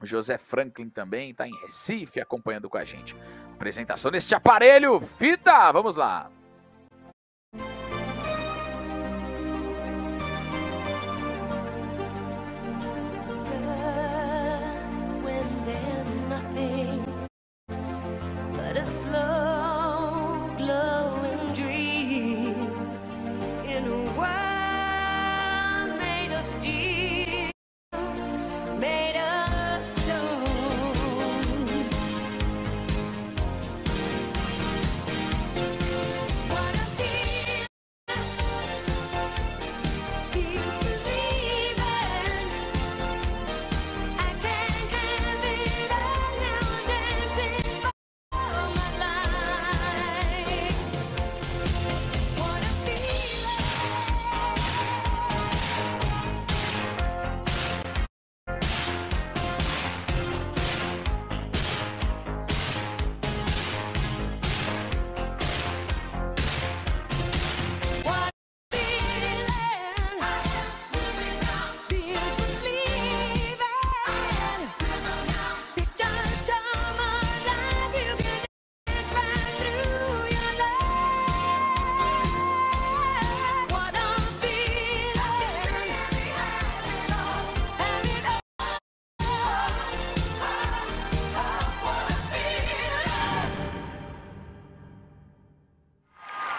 O José Franklin também está em Recife acompanhando com a gente. Apresentação deste aparelho, fita, vamos lá.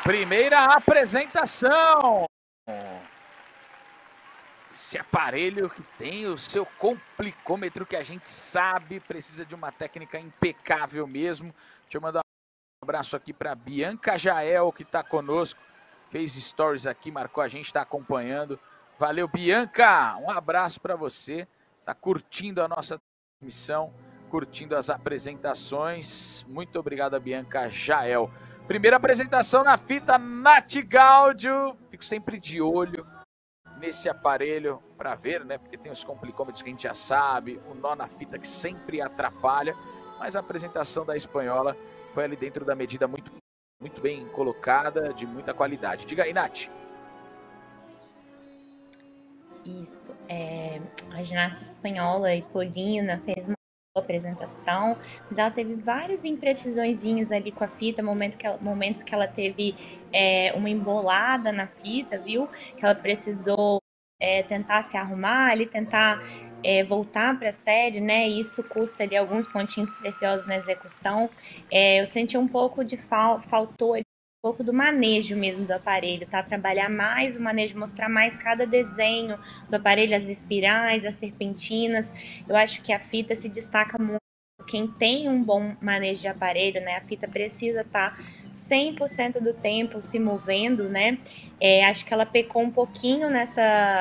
Primeira apresentação. Esse aparelho que tem o seu complicômetro que a gente sabe precisa de uma técnica impecável mesmo. Deixa eu mandar um abraço aqui para Bianca Jael que está conosco. Fez stories aqui, marcou a gente, está acompanhando. Valeu, Bianca. Um abraço para você. Está curtindo a nossa transmissão, curtindo as apresentações. Muito obrigado, Bianca Jael. Primeira apresentação na fita Nath Gaudio. Fico sempre de olho nesse aparelho para ver, né? Porque tem os complicômetros que a gente já sabe, o nó na fita que sempre atrapalha. Mas a apresentação da espanhola foi ali dentro da medida muito, muito bem colocada, de muita qualidade. Diga aí, Nath. Isso. É, a ginasta espanhola Polina fez uma apresentação, mas ela teve várias imprecisõezinhas ali com a fita, momento que ela, momentos que ela teve é, uma embolada na fita, viu? Que ela precisou é, tentar se arrumar, ali tentar é, voltar para a série, né? Isso custa ali alguns pontinhos preciosos na execução. É, eu senti um pouco de fal faltou pouco do manejo mesmo do aparelho, tá? Trabalhar mais o manejo, mostrar mais cada desenho do aparelho, as espirais, as serpentinas. Eu acho que a fita se destaca muito. Quem tem um bom manejo de aparelho, né? A fita precisa estar tá 100% do tempo se movendo, né? É, acho que ela pecou um pouquinho nessa